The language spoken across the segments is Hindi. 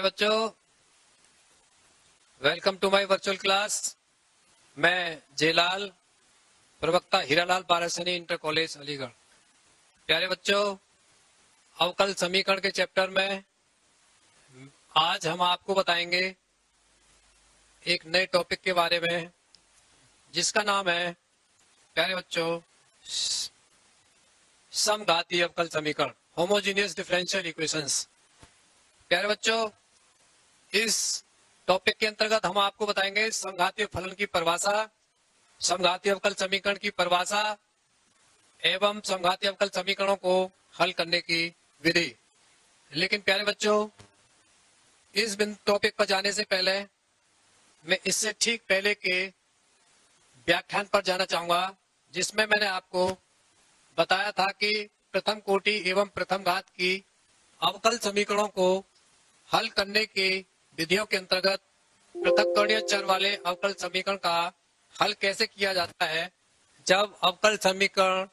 बच्चों welcome to my virtual class मैं जयलाल प्रवक्ता हीरालाल पारसनी इंटर कॉलेज अलीगढ़। प्यारे बच्चों अवकल समीकरण के चैप्टर में आज हम आपको बताएँगे एक नए टॉपिक के बारे में, जिसका नाम है, प्यारे बच्चों समघाती अवकल समीकरण। होमोजीनियस डिफरेंशियल इक्वेशंस प्यारे बच्चों, इस टॉपिक के अंतर्गत हम आपको बताएँगे समघातीय फलन की परिभाषा समघातीय अवकल समीकरण की परिभाषा, एवं समघातीय अवकल समीकरणों को हल करने की विधि। लेकिन प्यारे बच्चों, इस टॉपिक पर जाने से पहले मैं इससे ठीक पहले के व्याख्यान पर जाना चाहूँगा, जिसमें मैंने आपको बताया था कि प्रथम कोटि एवं प्रथम घात की अवकल समीकरणों को हल करने की विधियों के अंतर्गत पृथक चर वाले अवकल समीकरण का हल कैसे किया जाता है? जब अवकल समीकरण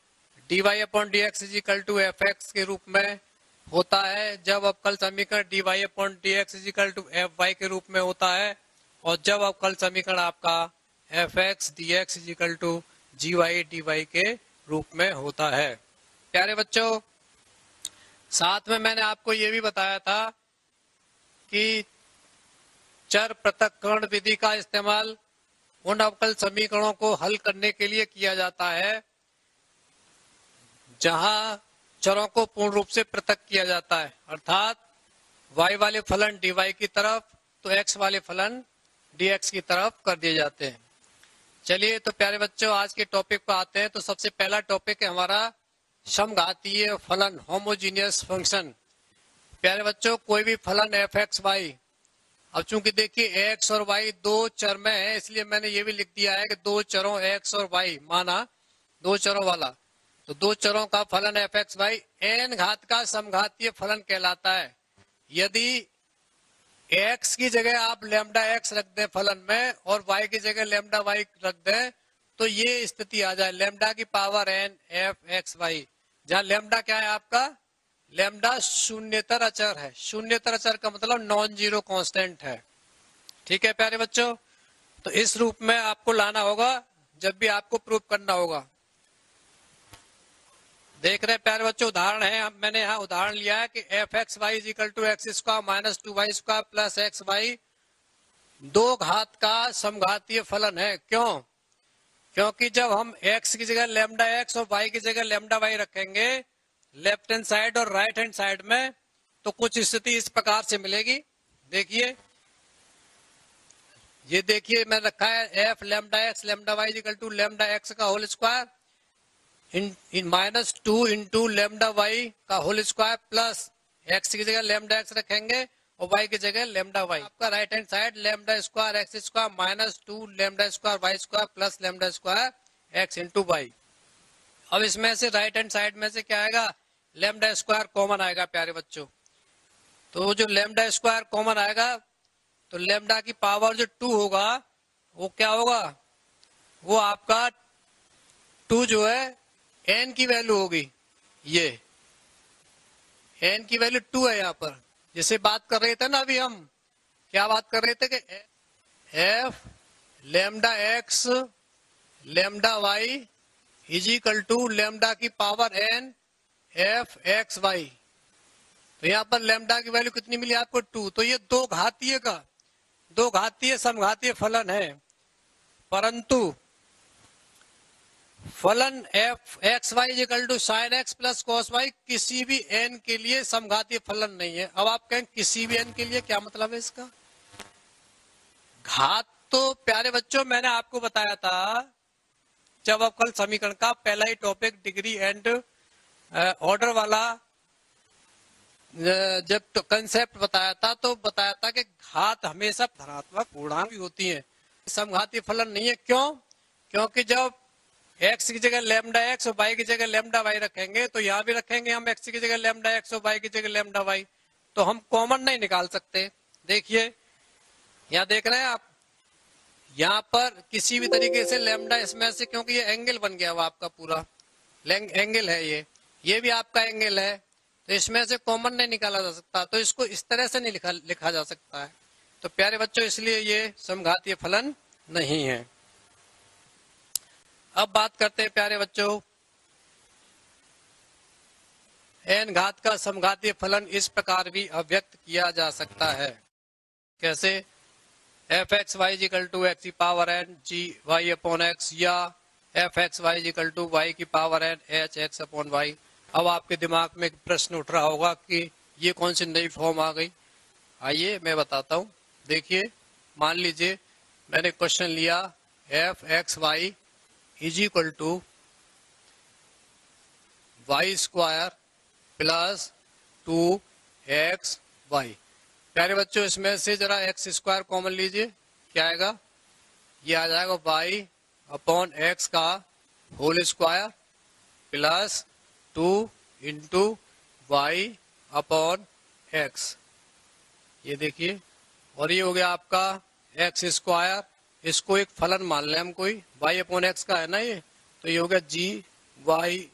dy upon D X is equal to F X के रूप में होता है, जब अवकल समीकरण dy upon D X is equal to F Y के रूप में होता है, और जब अवकल समीकरण आपका F X D X is equal to G Y D Y के रूप में होता है। प्यारे बच्चों, साथ में मैंने आपको ये भी बताया था कि चर पृथककरण विधि का इस्तेमाल उन अवकल समीकरणों को हल करने के लिए किया जाता है, जहाँ चरों को पूर्ण रूप से पृथक किया जाता है। अर्थात, y वाले फलन dy की तरफ़ तो x वाले फलन dx की तरफ़ कर दिए जाते हैं। चलिए तो प्यारे बच्चों, आज के टॉपिक पर आते हैं। तो सबसे पहला टॉपिक है हमारा समघातीय फलन होमोजीनियस फ़ंक्शन प्यारे बच्चों, कोई भी फलन एफ़ एक्स वाई अब चूँकि देखिए एक्स और वाई दो चर में है, इसलिए मैंने ये भी लिख दिया है कि दो चरों एक्स और वाई माना दो चरों वाला। तो दो चरों का फलन एफ़ एक्स वाई एन घात का समघातीय फलन कहलाता है। यदि एक्स की जगह आप लेमडा एक्स रख दें फलन में और वाई की जगह लेमडा वाई रख दें तो ये स्थिति आ जाए। लेमडा की power N F X Y जहाँ लेमडा क्या है आपका? लेमडा शून्यतर अचर है। शून्यतर अचर का मतलब नॉन ज़ीरो कांस्टेंट है। ठीक है प्यारे बच्चों? तो इस रूप में आपको लाना होगा, जब भी आपको प्रूफ करना होगा। देख रहे प्यारे बच्चों, उदाहरण है, अब मैंने यहाँ उदाहरण लिया है कि F X Y is equal to X square minus two Y square plus X Y दो घात का समघातीय फलन है। क्यों? क्योंकि जब हम x की जगह लेमडा एक्स और y की जगह लेमडा y रखेंगे लेफ़्ट हैंड साइड और राइट हैंड साइड में तो कुछ स्थिति इस प्रकार से मिलेगी। देखिए, ये देखिए मैं रखा है F lambda X lambda Y equal to lambda X का होल स्क्वायर इन इन minus two into lambda Y का होल स्क्वायर प्लस एक्स की जगह लेमडा एक्स रखेंगे और वाई की जगह लेमडा वाई आपका right hand side lambda square X square minus two lambda square Y square plus lambda square X into Y अब इसमें से राइट हैंड साइड में से क्या आएगा? लेमडा स्क्वायर कॉमन आएगा, प्यारे बच्चों। तो जो लेमडा स्क्वायर कॉमन आएगा तो लेमडा की पावर जो टू होगा, वो क्या होगा? वो आपका टू जो है एन की वैल्यू होगी ये। एन की वैल्यू टू है यहाँ पर। जैसे बात कर रहे थे ना अभी हम, क्या बात कर रहे थे कि F lambda X lambda Y is equal to lambda की power N F X Y तो यहाँ पर लेमडा की वैल्यू कितनी मिली आपको? टू तो ये दो घातीय का, दो घातीय, समघातीय फलन है। परंतु फलन F X Y to sine X plus cos Y किसी भी एन के लिए समघातीय फलन नहीं है। अब आप कहें, किसी भी एन के लिए क्या मतलब है इसका? घात तो प्यारे बच्चों, मैंने आपको बताया था, जब अब कल समीकरण का पहला ही टॉपिक डिग्री एंड ऑर्डर वाला जब तो कंसेप्ट बताया था तो बताया था कि घात हमेशा धनात्मक पूर्णांक होती है। समघाती फलन नहीं है। क्यों? क्योंकि जब x की जगह लेमडा एक्स और y की जगह लेमडा y रखेंगे तो यहाँ भी रखेंगे हम x की जगह लेमडा एक्स और y की जगह लेमडा y तो हम कॉमन नहीं निकाल सकते। देखिए, यहाँ देख रहे हैं आप, यहाँ पर किसी भी तरीके से लेमडा इसमें से, क्योंकि ये एंगल बन गया वो आपका पूरा। एंगल है ये। ये भी आपका एंगल है। तो इसमें से कॉमन नहीं निकाला जा सकता। तो इसको इस तरह से नहीं लिखा लिखा जा सकता है। तो प्यारे बच्चों, इसलिए ये समघातीय फलन नहीं है। अब बात करते हैं प्यारे बच्चों। एन घात का समघातीय फलन इस प्रकार भी अव्यक्त किया जा सकता है। कैसे? F X Y equal to X की power N, G Y upon X, या F X Y equal to Y की power N, H X upon Y. अब आपके दिमाग में एक प्रश्न उठ रहा होगा कि ये कौन सी नई फॉर्म आ गई? आइए मैं बताता हूँ। देखिए, मान लीजिए, मैंने क्वेश्चन लिया, F X Y is equal to Y square plus two X Y प्यारे बच्चों, इसमें से जरा एक्स स्क्वायर कॉमन लीजिए। क्या आएगा? ये आ जाएगा वाई अपॉन एक्स का whole square plus two into Y upon X ये देखिए, और ये हो गया आपका एक्स स्क्वायर इसको एक फलन मान लें हम कोई वाई अपॉन एक्स का है ना ये? तो ये हो गया जी वाई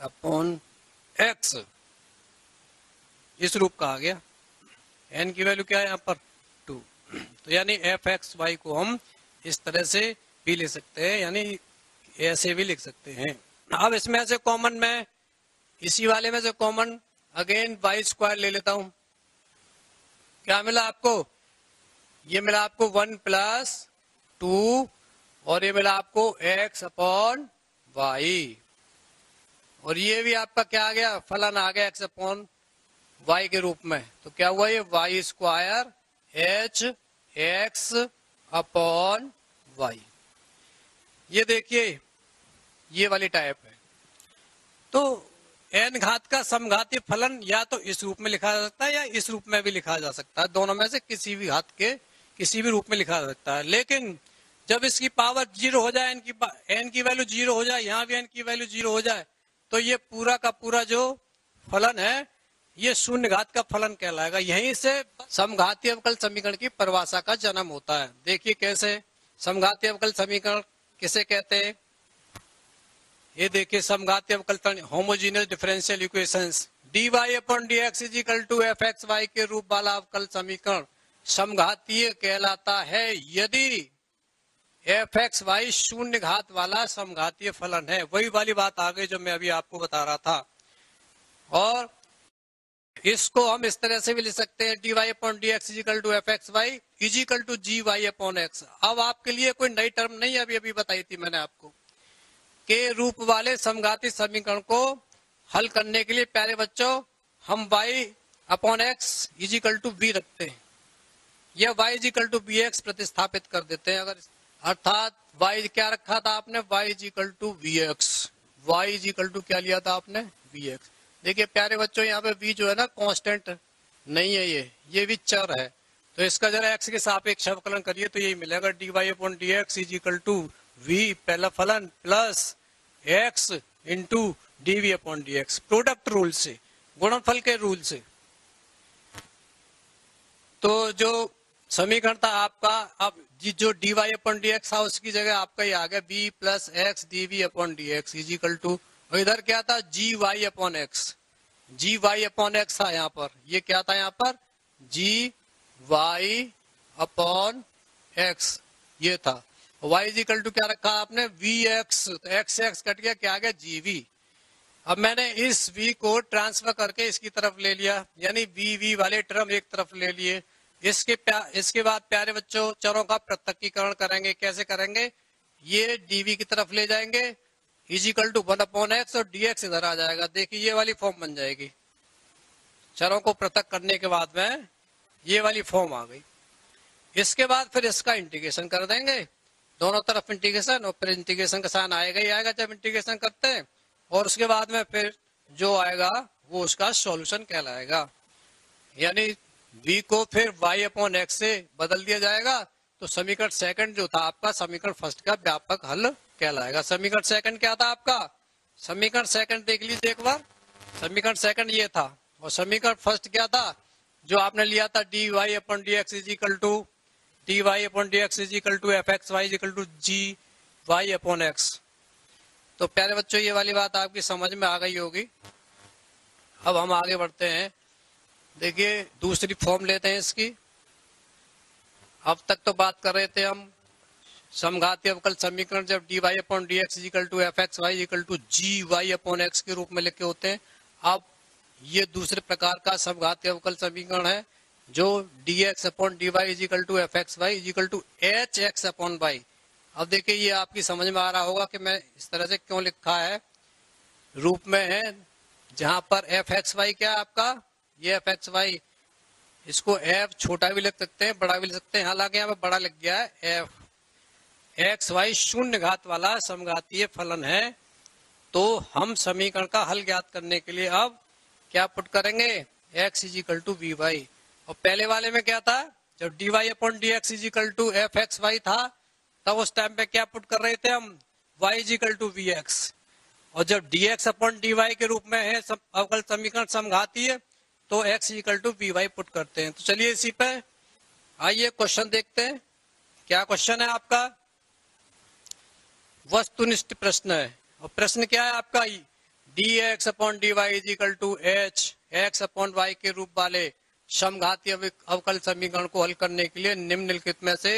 अपॉन एक्स इस रूप का आ गया। एन की वैल्यू क्या है यहाँ पर? टू तो यानी एफ़ एक्स वाई को हम इस तरह से भी लिख सकते हैं, यानी ऐसे भी लिख सकते हैं। अब इसमें से कॉमन में, इसी वाले में से कॉमन अगेन वाई स्क्वायर ले लेता हूँ। क्या मिला आपको? ये मिला आपको वन प्लस टू और ये मिला आपको एक्स अपॉन वाई। और ये भी आपका क्या आ गया? फलन आ गया एक्स अपॉन वाई के रूप में। तो क्या हुआ ये? Y square H X upon Y. ये देखिए, ये वाली टाइप है। तो एन घात का समघाती फलन या तो इस रूप में लिखा जा सकता है या इस रूप में भी लिखा जा सकता है। दोनों में से किसी भी घात के किसी भी रूप में लिखा सकता है। लेकिन जब इसकी पावर ज़ीरो हो जाए एन की एन की वैल्यू ज़ीरो हो जाए, यहाँ भी एन की वैल्यू ज़ीरो हो जाए तो ये पूरा का पूरा जो फलन है, ये शून्य घात का फलन कहलाएगा। यहीं से समघाती अवकल समीकरण की परिभाषा का जन्म होता है। देखिए कैसे समघाती अवकल समीकरण किसे कहते हैं? ये देखिए समघाती अवकल homogeneous differential equations D Y upon D X is equal to F X Y के रूप वाला अवकल समीकरण। समघातीय कहलाता है। यदि एफ़ एक्स वाई शून्य घात वाला समघातीय फलन है, वही वाली बात आ गई जो मैं अभी आपको बता रहा था। और इसको हम इस तरह से भी ले सकते हैं D Y upon D X is equal to F X Y is equal to G Y upon X अब आपके लिए कोई नई टर्म नहीं अभी अभी बताई थी मैंने आपको, के रूप वाले समघाती समीकरण को हल करने के लिए प्यारे बच्चों, हम Y upon X is equal to V रखते हैं। या Y is equal to V X प्रतिस्थापित कर देते हैं। अगर अर्थात वाई क्या रखा था आपने? Y is equal to V X Y is equal to क्या लिया था आपने? वी एक्स देखिए प्यारे बच्चों, यहाँ पे v जो है ना कांस्टेंट नहीं है ये। ये भी चर है। तो इसका जरा x के सापेक्ष अवकलन करिए तो यही मिलेगा। D Y upon D X is equal to V पहला फलन plus X into D V upon D X product rule से, गुणनफल के रूल से। तो जो समीकरण था आपका, अब जो D Y upon D X था, उसकी जगह आपका ये आ गया V plus X D V upon D X is equal to और इधर क्या था? G Y upon X G Y upon X था यहाँ पर। ये क्या था यहाँ पर? जी वाई अपॉन एक्स ये था। वाई इजिकल टू क्या रखा आपने? वी एक्स तो एक्स एक्स कट गया, क्या आ गया? जी वी अब मैंने इस v को ट्रांसफ़र करके इसकी तरफ़ ले लिया, यानी वी वी वाले टर्म एक तरफ़ ले लिए। इसके प्या, इसके बाद प्यारे बच्चों चरों का पृथकीकरण करेंगे। कैसे करेंगे? ये डीवी की तरफ़ ले जाएँगे। Is equal to one upon X और डी एक्स इधर आ जाएगा। देखिए ये वाली फॉर्म बन जाएगी। चरों को पृथक करने के बाद में ये वाली फॉर्म आ गई। इसके बाद फिर इसका इंटीग्रेशन कर देंगे। दोनों तरफ़ इंटीग्रेशन और फिर इंटीग्रेशन का साइन आएगा ही आएगा जब इंटीग्रेशन करते हैं। और उसके बाद में फिर जो आएगा वो उसका सॉल्यूशन कहलाएगा। यानी v को फिर y अपॉन एक्स से बदल दिया जाएगा तो समीकरण सेकंड जो था आपका, समीकरण फ़र्स्ट का व्यापक हल कहलाएगा। समीकरण सेकंड क्या था आपका? समीकरण सेकंड देख लीजिए एक बार। समीकरण सेकंड ये था। और समीकरण फ़र्स्ट क्या था? जो आपने लिया था D Y upon D X is equal to D Y upon D X is equal to F X Y equal to G Y upon X तो प्यारे बच्चों, ये वाली बात आपकी समझ में आ गई होगी। अब हम आगे बढ़ते हैं। देखिए, दूसरी फॉर्म लेते हैं इसकी। अब तक तो बात कर रहे थे हम, समघाती अवकल समीकरण जब D Y upon D X is equal to F X Y is equal to G Y upon X के रूप में लिखे होते हैं। अब ये दूसरे प्रकार का समघाती अवकल समीकरण है, जो D X upon D Y is equal to F X Y is equal to H X upon Y अब देखिए, ये आपकी समझ में आ रहा होगा कि मैं इस तरह से क्यों लिखा है। रूप में है, जहाँ पर एफ़ एक्स वाई क्या है आपका? ये एफ़ एक्स वाई इसको एफ़ छोटा भी लिख सकते हैं, बड़ा भी लिख सकते हैं। हालाँकि यहाँ पे बड़ा लिख गया है एफ़ एक्स वाई शून्य घात वाला समघातीय फलन है। तो हम समीकरण का हल ज्ञात करने के लिए अब क्या पुट करेंगे? X is equal to V Y और पहले वाले में क्या था? जब D Y upon D X is equal to F X Y था, तब उस टाइम पे क्या पुट कर रहे थे हम? Y is equal to V X और जब D X upon D Y के रूप में है अवकल समीकरण समघाती है तो X equal to V Y put करते हैं। तो चलिए इसी पे आइए क्वेश्चन देखते हैं। क्या क्वेश्चन है आपका? वस्तुनिष्ठ प्रश्न है। और प्रश्न क्या है आपका? D X upon D Y is equal to H X upon Y के रूप वाले समघाती अवकल समीकरण को हल करने के लिए निम्नलिखित में से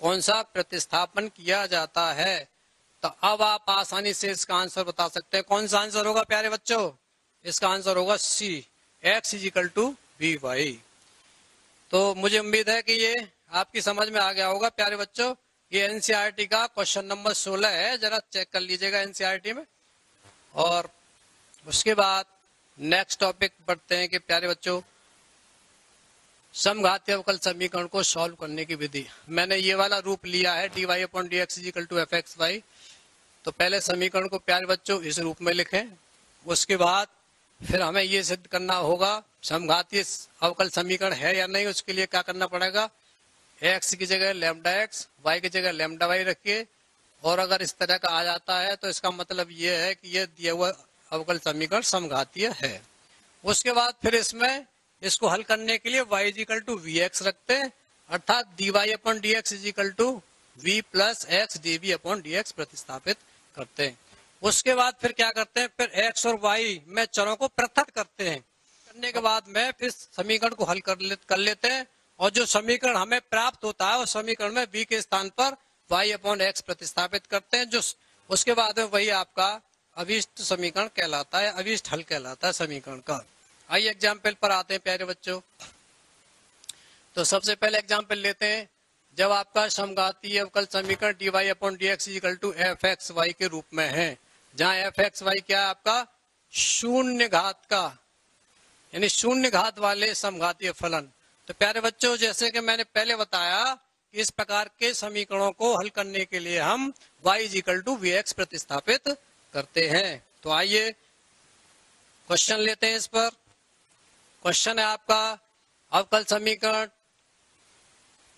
कौन सा प्रतिस्थापन किया जाता है? तो अब आप आसानी से इसका आंसर बता सकते हैं। कौन सा आंसर होगा प्यारे बच्चों? इसका आंसर होगा C X is equal to V Y तो मुझे उम्मीद है कि ये आपकी समझ में आ गया होगा, प्यारे बच्चों। ये एनसीआरटी का क्वेश्चन नंबर 16 है। जरा चेक कर लीजिएगा एनसीआरटी में। और उसके बाद नेक्स्ट टॉपिक बढ़ते हैं कि प्यारे बच्चों समघाती अवकल समीकरण को सॉल्व करने की विधि। मैंने ये वाला रूप लिया है D Y upon D X is equal to F X Y तो पहले समीकरण को प्यारे बच्चों इस रूप में लिखें। उसके बाद फिर हमें ये सिद्ध करना होगा समघाती अवकल समीकरण है या नहीं, उसके लिए क्या करना पड़ेगा? एक्स की जगह लेमडा एक्स वाई की जगह लेमडा वाई रखिए। और अगर इस तरह का आ जाता है तो इसका मतलब ये है कि ये दिया हुआ अवकल समीकरण समघातीय है। उसके बाद फिर इसमें इसको हल करने के लिए Y is equal to V X रखते हैं। अर्थात D Y upon D X is equal to V plus X D V upon D X प्रतिस्थापित करते हैं। उसके बाद फिर क्या करते हैं? फिर एक्स और वाई में चरों को पृथक करते हैं। करने के बाद में फिर समीकरण को हल कर, ले, कर लेते हैं। और जो समीकरण हमें प्राप्त होता है उस समीकरण में बी के स्थान पर वाई अपॉन एक्स प्रतिस्थापित करते हैं। जो उसके बाद में वही आपका अभिष्ट समीकरण कहलाता है अभिष्ट हल कहलाता है समीकरण का। आइए एग्ज़ाम्पल पर आते हैं प्यारे बच्चों। तो सबसे पहले एग्ज़ाम्पल लेते हैं। जब आपका समघाती अवकल समीकरण D Y upon D X equal to F X Y के रूप में है। जहाँ एफ़ एक्स वाई क्या है आपका? शून्य घात का। यानी शून्य घात वाले समघातीय फलन। तो प्यारे बच्चों, जैसे कि मैंने पहले बताया कि इस प्रकार के समीकरणों को हल करने के लिए हम y is equal to V X प्रतिस्थापित करते हैं। तो आइए क्वेश्चन लेते हैं इस पर। क्वेश्चन है आपका, अवकल समीकरण।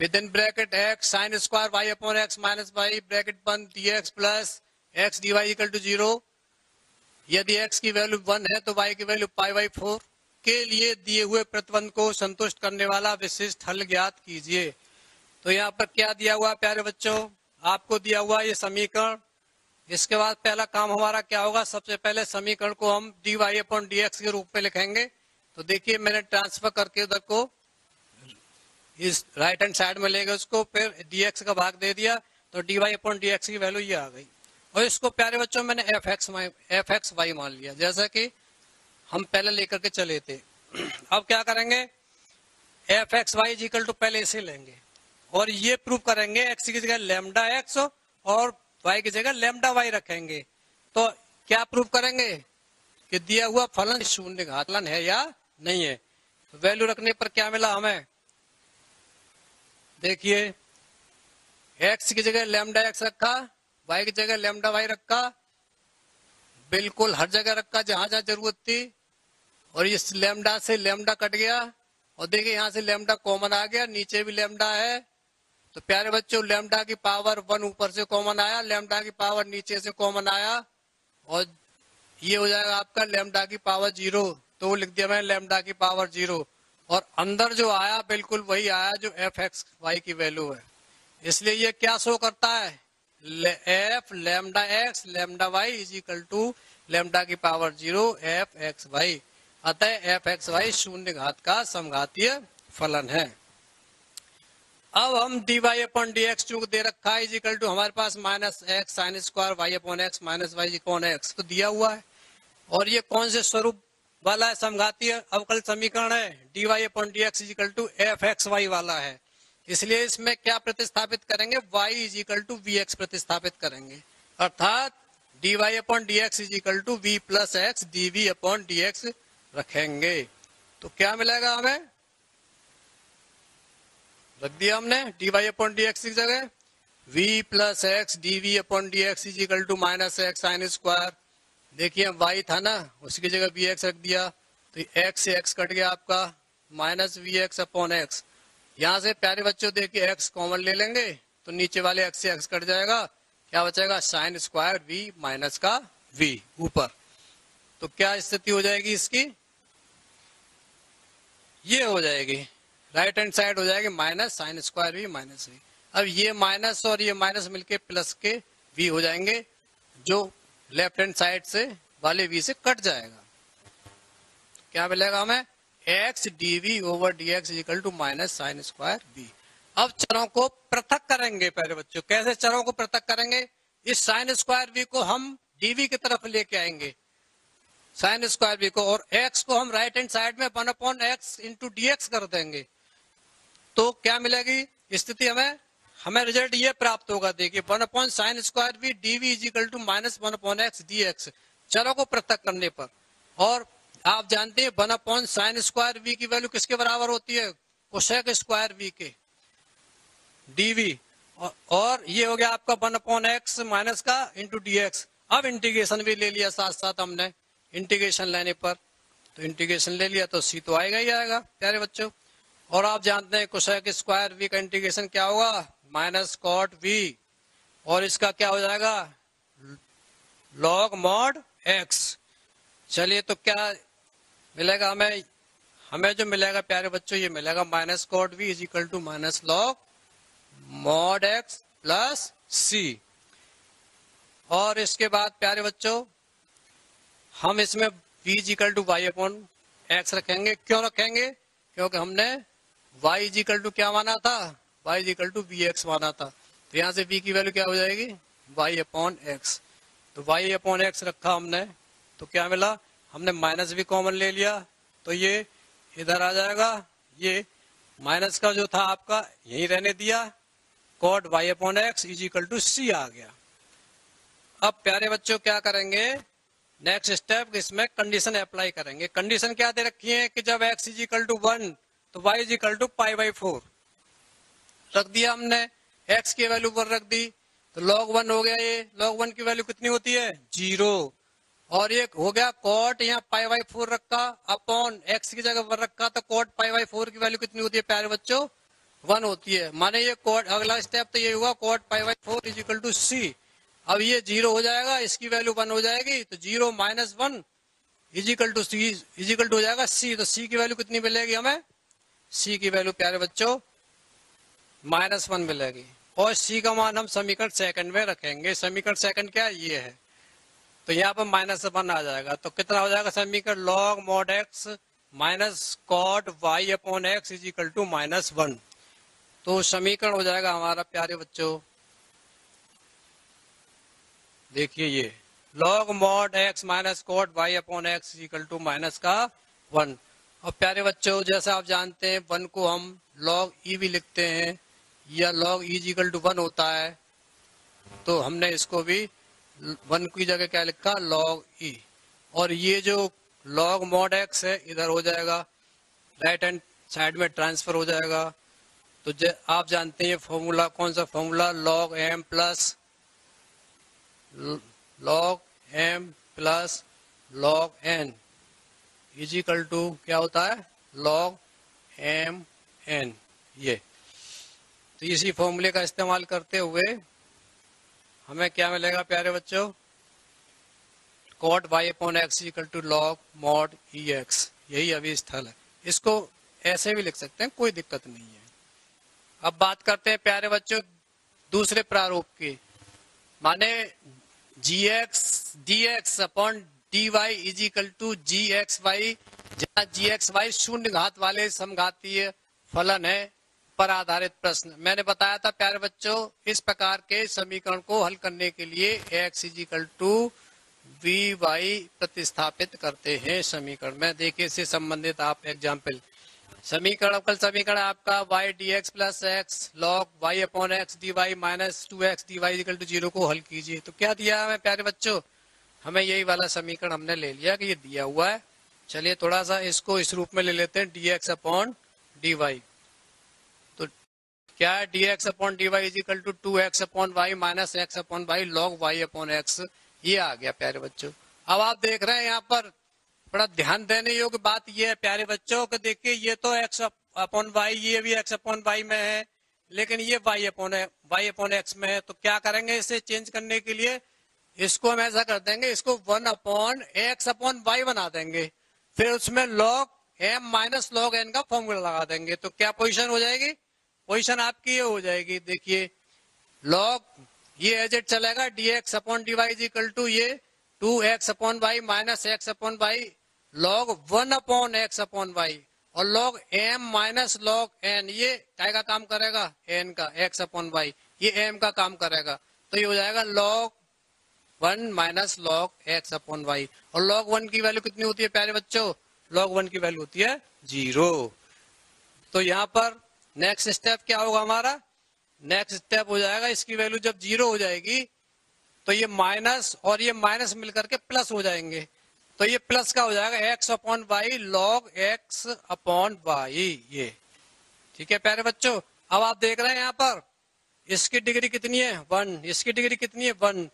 Within bracket X sine square Y upon X minus Y bracket बंद D X plus X D Y equal to zero यदि एक्स की वैल्यू वन है तो वाई की वैल्यू पाई बाई फोर के लिए दिए हुए प्रतिबंध को संतुष्ट करने वाला विशिष्ट हल ज्ञात कीजिए। तो यहाँ पर क्या दिया हुआ प्यारे बच्चों? आपको दिया हुआ ये समीकरण। इसके बाद पहला काम हमारा क्या होगा? सबसे पहले समीकरण को हम D Y upon D X के रूप में लिखेंगे। तो देखिए, मैंने ट्रांसफ़र करके उधर को इस राइट हैंड साइड में ले गए उसको, फिर डी एक्स का भाग दे दिया तो D Y upon D X की वैल्यू ये आ गई। और इसको प्यारे बच्चों, मैंने F X F X Y मान लिया। जैसा कि हम पहले लेकर के चले थे। अब क्या करेंगे? F X Y is equal to पहले इसे लेंगे। और ये प्रूव करेंगे एक्स की जगह लेमडा एक्स और वाई की जगह लेमडा वाई रखेंगे। तो क्या प्रूव करेंगे? कि दिया हुआ फलन शून्य घातलन है या नहीं है। वैल्यू रखने पर क्या मिला हमें? देखिए एक्स की जगह लेमडा एक्स रखा। वाई की जगह लेमडा वाई रखा, बिल्कुल हर जगह रखा जहाँ जहाँ ज़रूरत थी। और इस लेमडा से लेमडा कट गया, और देखिए यहाँ से लेमडा कॉमन आ गया, नीचे भी लेमडा है। तो प्यारे बच्चों, लेमडा की पावर वन ऊपर से कॉमन आया, लेमडा की पावर नीचे से कॉमन आया, और ये हो जाएगा आपका लेमडा की पावर ज़ीरो। तो वो लिख दिया मैंने, लेमडा की पावर ज़ीरो। और अंदर जो आया, बिल्कुल वही आया, जो एफ़ एक्स वाई की वैल्यू है। इसलिए ये क्या शो करता है? F lambda X lambda Y is equal to lambda की power zero F X Y अतः एफ़ एक्स वाई शून्य घात का समघातीय फलन है। अब हम D Y upon D X चूँकि दे रखा है इजिकल टू हमारे पास minus X sine square Y upon X minus Y upon X तो दिया हुआ है। और ये कौन से स्वरूप वाला है, समघातीय अवकल समीकरण है? D Y upon D X is equal to F X Y वाला है। इसलिए इसमें क्या प्रतिस्थापित करेंगे? Y is equal to V X प्रतिस्थापित करेंगे। अर्थात D Y upon D X is equal to V plus X D V upon D X रखेंगे। तो क्या मिलेगा हमें? रख दिया हमने। D Y upon D X की जगह। V plus X D V upon D X is equal to minus x sine square देखिए y था ना, उसकी जगह वी एक्स रख दिया। तो x से x कट गया आपका। Minus v x upon x यहाँ से प्यारे बच्चों, देखिए, x कॉमन ले लेंगे तो नीचे वाले x से x कट जाएगा। क्या बचेगा? साइन स्क्वायर v माइनस का v ऊपर। तो क्या स्थिति हो जाएगी इसकी? ये हो जाएगी। राइट हैंड साइड हो जाएगी minus sine square v minus v अब ये माइनस और ये माइनस मिलके प्लस के वी हो जाएँगे, जो लेफ़्ट हैंड साइड से वाले वी से कट जाएगा। क्या मिलेगा हमें? X d v over d x equal to minus sine square v अब चरों को पृथक करेंगे पहले बच्चों। कैसे चरों को पृथक करेंगे? इस साइन स्क्वायर वी को हम डीवी की तरफ़ लेके आएँगे। साइन स्क्वायर वी को और एक्स को हम राइट हैंड साइड में one upon x into d कर देंगे। तो क्या मिलेगी? स्थिति हमें हमें रिज़ल्ट ये प्राप्त होगा। देखिए one upon sine square v d v is equal to minus one upon x d x चरों को पृथक करने पर। और आप जानते हैं one upon sine square v की वैल्यू किसके बराबर होती है? कोशेक स्क्वायर वी के। डीवी और ये हो गया आपका वन अपॉन एक्स माइनस का इंटू डी एक्स अब इंटीग्रेशन भी ले लिया साथ साथ हमने। इंटीग्रेशन लेने पर। तो इंटीग्रेशन ले लिया तो सी तो आएगा ही आएगा, प्यारे बच्चों। और आप जानते हैं कुशेक स्क्वायर वी का इंटीग्रेशन क्या होगा? माइनस कॉट वी और इसका क्या हो जाएगा? लॉग मॉड एक्स चलिए तो क्या मिलेगा हमें हमें जो मिलेगा प्यारे बच्चों, ये मिलेगा minus cot v is equal to minus log mod x plus c और इसके बाद प्यारे बच्चों, हम इसमें v is equal to y upon x रखेंगे। क्यों रखेंगे? क्योंकि हमने y इजिकल टू क्या माना था? Y is equal to v x माना था। तो यहाँ से v की वैल्यू क्या हो जाएगी? वाई अपॉन एक्स तो वाई अपॉन एक्स रखा हमने तो क्या मिला? हमने माइनस भी कॉमन ले लिया तो ये इधर आ जाएगा, ये माइनस का जो था आपका, यही रहने दिया cot y upon x is equal to c आ गया। अब प्यारे बच्चों, क्या करेंगे? नेक्स्ट स्टेप इसमें कंडीशन अप्लाई करेंगे। कंडीशन क्या दे रखी है कि जब x is equal to one तो y is equal to pi by four रख दिया हमने एक्स की वैल्यू पर रख दी तो लॉग वन हो गया ये। लॉग वन की वैल्यू कितनी होती है? ज़ीरो और ये हो गया कॉट, यहाँ पाई बाई फोर रखा, अपॉन एक्स की जगह पर रखा तो कॉट पाई बाई फोर की वैल्यू कितनी होती है प्यारे बच्चों? वन होती है। माने ये कॉट, अगला स्टेप तो ये हुआ, cot pi by four is equal to c अब ये ज़ीरो हो जाएगा, इसकी वैल्यू वन हो जाएगी तो zero minus one is equal to c is equal to हो जाएगा सी तो सी की वैल्यू कितनी मिलेगी हमें? सी की वैल्यू प्यारे बच्चों, माइनस वन मिलेगी। और सी का मान हम समीकरण सेकंड में रखेंगे। समीकरण सेकंड क्या ये है। तो यहाँ पर माइनस वन आ जाएगा। तो कितना हो जाएगा समीकरण? Log mod x minus cot y upon x is equal to minus one तो समीकरण हो जाएगा हमारा, प्यारे बच्चों। देखिए ये। Log mod x minus cot y upon x equal to minus का वन और प्यारे बच्चों, जैसा आप जानते हैं वन को हम लॉग ई भी लिखते हैं, या log e equal to one होता है। तो हमने इसको भी वन की जगह क्या लिखा? लॉग ई और ये जो लॉग मॉड एक्स है, इधर हो जाएगा। राइट हैंड साइड में ट्रांसफ़र हो जाएगा। तो आप जानते हैं फॉर्मूला कौन सा formula log m plus log m plus log n is equal to क्या होता है? लॉग एम एन ये। तो इसी फॉर्मूले का इस्तेमाल करते हुए हमें क्या मिलेगा, प्यारे बच्चों? Cot y upon x equal to log mod e x यही अभी स्थल है। इसको ऐसे भी लिख सकते हैं, कोई दिक्कत नहीं है। अब बात करते हैं, प्यारे बच्चों, दूसरे प्रारूप की। माने g x d x upon d y is equal to g x y जहाँ जी एक्स वाई शून्य घात वाले समघातीय फलन है पर आधारित प्रश्न। मैंने बताया था, प्यारे बच्चों, इस प्रकार के समीकरण को हल करने के लिए x is equal to v y प्रतिस्थापित करते हैं समीकरण। में देखिए, इससे संबंधित आप एग्ज़ाम्पल समीकरण, अवकल समीकरण आपका y dx plus x log y upon x d y minus two x d y equal to zero को हल कीजिए। तो क्या दिया हमें, प्यारे बच्चों? हमें यही वाला समीकरण हमने ले लिया कि ये दिया हुआ है। चलिए थोड़ा सा इसको इस रूप में ले लेते हैं d x upon d y क्या है d x upon d y is equal to two x upon y minus x upon y log y upon x ये आ गया प्यारे बच्चों। अब आप देख रहे हैं यहाँ पर बड़ा ध्यान देने योग्य बात यह है प्यारे बच्चों को देखिए ये तो एक्स अपॉन वाई ये भी एक्स अपॉन वाई में है, लेकिन ये y upon y upon x में है। तो क्या करेंगे इसे चेंज करने के लिए? इसको हम ऐसा कर देंगे, इसको one upon x upon y बना देंगे। फिर उसमें log m minus log n का फॉर्मूला लगा देंगे। तो क्या पोजिशन हो जाएगी? पोजिशन आपकी ये हो जाएगी। देखिए लॉग ये एजेट चलेगा d x upon d y equal to ये two x upon y minus x upon y log one upon x upon y और log m minus log n ये क्या का काम करेगा एन का एक्स अपॉन वाई ये एम का काम करेगा। तो ये हो जाएगा log one minus log x upon y और लॉग वन की वैल्यू कितनी होती है प्यारे बच्चों? लॉग वन की वैल्यू होती है ज़ीरो तो यहाँ पर नेक्स्ट स्टेप क्या होगा हमारा? नेक्स्ट स्टेप हो जाएगा, इसकी वैल्यू जब ज़ीरो हो जाएगी तो ये माइनस और ये माइनस मिलकर के प्लस हो जाएँगे। तो ये प्लस का हो जाएगा x upon y log x upon y ये। ठीक है प्यारे बच्चों, अब आप देख रहे हैं यहाँ पर, इसकी डिग्री कितनी है? वन इसकी डिग्री कितनी है? वन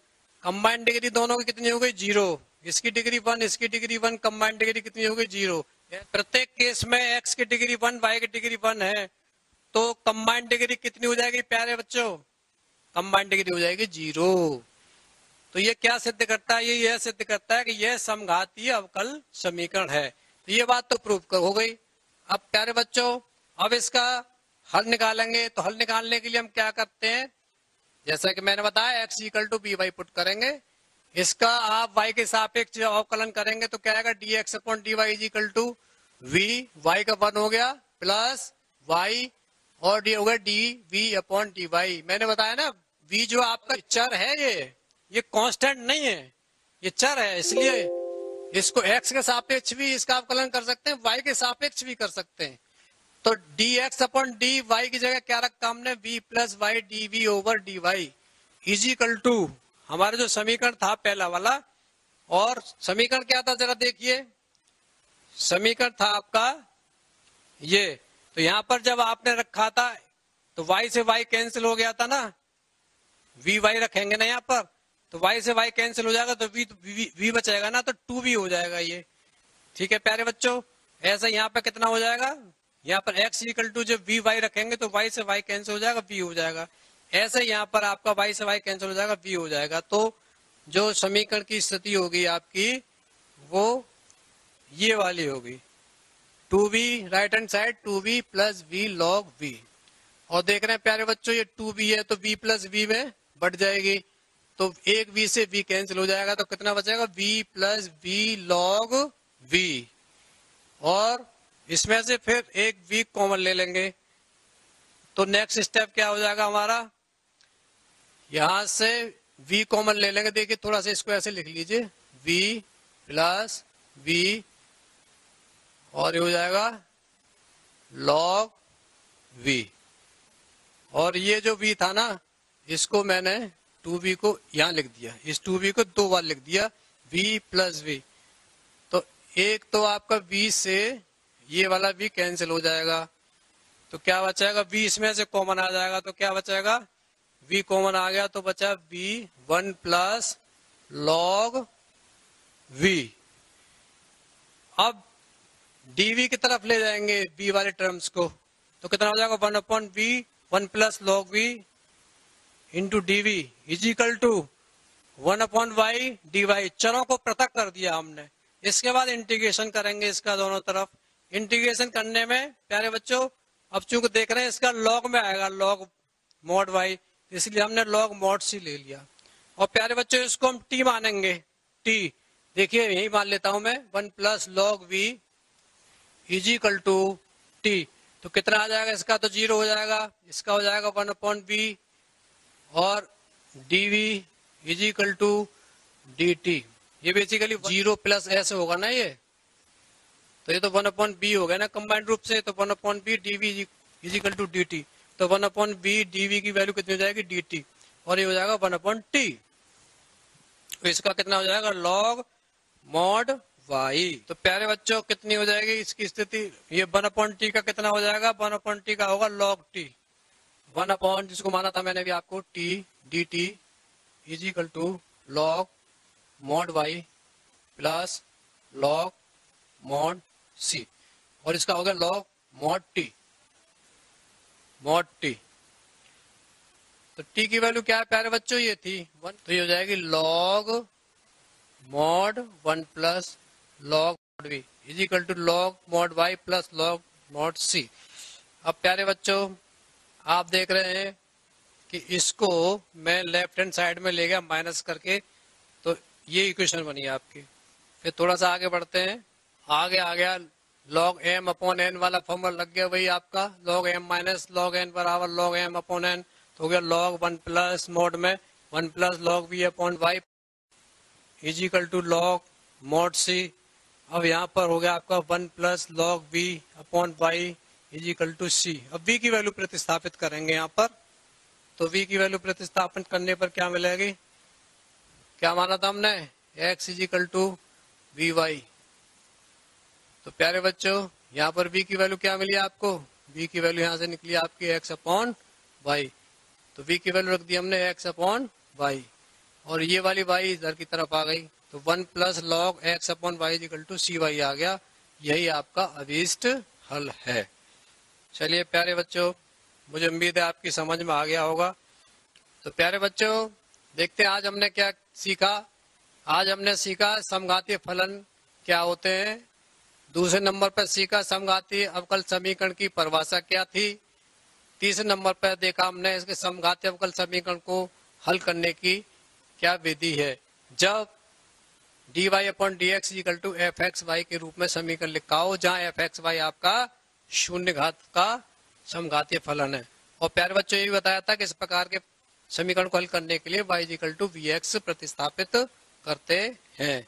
कंबाइंड डिग्री दोनों की कितनी हो गई? ज़ीरो इसकी डिग्री वन इसकी डिग्री वन कंबाइंड डिग्री कितनी हो गई? ज़ीरो प्रत्येक केस में एक्स की डिग्री वन वाई की डिग्री वन है। तो कंबाइंड डिग्री कितनी हो जाएगी प्यारे बच्चों? कंबाइंड डिग्री हो जाएगी ज़ीरो तो ये क्या सिद्ध करता है? ये यह सिद्ध करता है कि यह समघातीय अवकल समीकरण है। तो ये बात तो प्रूव हो गई। अब प्यारे बच्चों, अब इसका हल निकालेंगे। तो हल निकालने के लिए हम क्या करते हैं? जैसा कि मैंने बताया x equal to v y put करेंगे। इसका आप y के सापेक्ष अवकलन करेंगे तो क्या d x upon d y equal to v y का वन हो गया प्लस वाई और डी हो गया d v upon d y मैंने बताया ना वी जो आपका चर है ये ये कांस्टेंट नहीं है, ये चर है, इसलिए इसको एक्स के सापेक्ष भी इसका अवकलन कर सकते हैं वाई के सापेक्ष भी कर सकते हैं। तो d x upon d y की जगह क्या रखा हमने? V plus y d v over d y is equal to हमारा जो समीकरण था पहला वाला, और समीकरण क्या था जरा देखिए। समीकरण था आपका ये तो यहाँ पर जब आपने रखा था तो वाई से वाई कैंसिल हो गया था ना? वी वाई रखेंगे ना यहाँ पर? तो वाई से वाई कैंसिल हो जाएगा तो v, v बचेगा ना तो टू वी हो जाएगा ये। ठीक है प्यारे बच्चों? ऐसा यहाँ पे कितना हो जाएगा? यहाँ पर x इक्वल टू जब वी वाई रखेंगे तो y से y कैंसिल हो जाएगा v हो जाएगा। ऐसे यहाँ पर आपका y से y कैंसिल हो जाएगा v हो जाएगा। तो जो समीकरण की स्थिति होगी आपकी वो ये वाली होगी। Two v right hand side, two v plus v log v. और देख रहे हैं प्यारे बच्चों, ये टू वी है तो वी प्लस वी में बढ़ जाएगी। तो एक v से वी कैंसिल हो जाएगा तो कितना बचेगा? v plus v log v. और इसमें से फिर एक वी कॉमन ले लेंगे। तो नेक्स्ट स्टेप क्या हो जाएगा हमारा? यहाँ से वी कॉमन ले लेंगे। देखिए, थोड़ा सा इसको ऐसे लिख लीजिए। वी प्लस v और ये हो जाएगा लॉग v. और ये जो v था ना, इसको मैंने टू बी को यहाँ लिख दिया। इस टू बी को दो बार लिख दिया, v प्लस वी तो एक तो आपका v से ये वाला v कैंसिल हो जाएगा। तो क्या बचाएगा? v इसमें से कॉमन आ जाएगा। तो क्या बचेगा v कॉमन आ गया तो बचा v one plus log v. अब dv की तरफ़ ले जाएँगे v वाले टर्म्स को। तो कितना हो जाएगा? One upon v one plus log v into dv is equal to one upon y d y चरों को पृथक कर दिया हमने। इसके बाद इंटीग्रेशन करेंगे इसका दोनों तरफ़। इंटीग्रेशन करने में, प्यारे बच्चों, अब चूँकि देख रहे हैं, इसका लॉग में आएगा लॉग मोड वाई इसलिए हमने लॉग मोड सी ले लिया। और प्यारे बच्चों, इसको हम टी मानेंगे। टी देखिए, यही मान लेता हूँ मैं। One plus log v is equal to t तो कितना आ जाएगा इसका? तो ज़ीरो हो जाएगा। इसका हो जाएगा वन अपॉइंट बी और d v is equal to d t ये बेसिकली ज़ीरो प्लस एस होगा ना ये? तो ये तो वन अपॉइंट बी हो गया ना कंबाइंड रूप से। तो one upon v d v is equal to d t तो one upon v d v की वैल्यू कितनी हो जाएगी? डी टी और ये हो जाएगा वन अपॉइंट टी तो इसका कितना हो जाएगा? लॉग मॉड वाई तो प्यारे बच्चों, कितनी हो जाएगी इसकी स्थिति? ये वन अपॉइंट टी का कितना हो जाएगा? वन अपॉइंट टी का होगा लॉग टी वन अपॉइंट जिसको माना था मैंने भी आपको t d t is equal to log mod y plus log mod c और इसका हो गया log mod t mod t तो टी की वैल्यू क्या है प्यारे बच्चों? ये थी। वन तो ये हो जाएगी log mod one plus log mod v is equal to log mod y plus log mod c अब प्यारे बच्चों, आप देख रहे हैं कि इसको मैं लेफ़्ट हैंड साइड में ले गया माइनस करके तो ये इक्वेशन बनी आपकी। फिर थोड़ा सा आगे बढ़ते हैं। आगे आ गया लॉग एम अपॉन एन वाला फॉर्मूला लग गया वही आपका। Log m minus log n बराबर लॉग एम अपॉन एन तो हो गया लॉग वन प्लस मोड में one plus log v upon y is equal to log mod c अब यहाँ पर हो गया आपका one plus log v upon y is equal to c अब वी की वैल्यू प्रतिस्थापित करेंगे यहाँ पर। तो v की वैल्यू प्रतिस्थापित करने पर क्या मिलेगी? क्या माना था हमने? x is equal to v y तो प्यारे बच्चों, यहाँ पर v की वैल्यू क्या मिली आपको? v की वैल्यू यहाँ से निकली आपकी x अपॉन वाई तो v की वैल्यू रख दी हमने x अपॉन वाई और ये वाली वाई इधर की तरफ़ आ गई। तो one plus log x upon y is equal to c y आ गया। यही आपका अभीष्ट हल है। चलिए प्यारे बच्चों, मुझे उम्मीद है आपकी समझ में आ गया होगा। तो प्यारे बच्चों, देखते हैं आज हमने क्या सीखा। आज हमने सीखा समघातीय फलन क्या होते हैं। दूसरे नंबर पर सीखा समघातीय अवकल समीकरण की परिभाषा क्या थी। तीसरे नंबर पर देखा हमने इसके समघातीय अवकल समीकरण को हल करने की क्या विधि है। जब d y upon d x equal to f x y के रूप में समीकरण लिखा हो जहाँ एफ़ एक्स वाई आपका शून्य घात का समघातीय फलन है। और प्यारे बच्चों, ये भी बताया था कि इस प्रकार के समीकरण को हल करने के लिए y equal to v x प्रतिस्थापित करते हैं।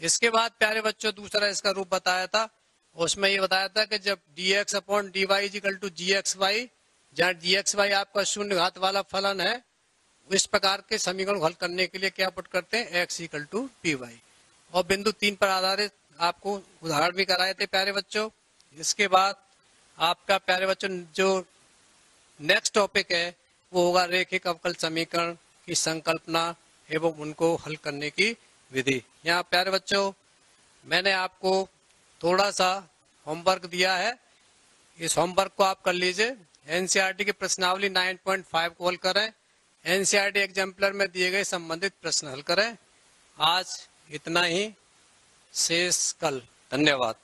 इसके बाद प्यारे बच्चों, दूसरा इसका रूप बताया था। उसमें ये बताया था कि जब d x upon d y is equal to g x y जहाँ जी एक्स वाई आपका शून्य घात वाला फलन है, इस प्रकार के समीकरण को हल करने के लिए क्या पुट करते हैं? X equal to p y और बिंदु तीन पर आधारित आपको उदाहरण भी कराए थे प्यारे बच्चों। इसके बाद आपका प्यारे बच्चों, जो नेक्स्ट टॉपिक है, वो होगा रेखिक अवकल समीकरण की संकल्पना एवं उनको हल करने की विधि। यहाँ प्यारे बच्चों, मैंने आपको थोड़ा सा होमवर्क दिया है। इस होमवर्क को आप कर लीजिए। एनसीईआरटी की प्रश्नावली 9.5 को हल करें। एनसीईआरटी एग्जाम्पलर में दिए गए संबंधित प्रश्न हल करें। आज इतना ही शेष कल। धन्यवाद।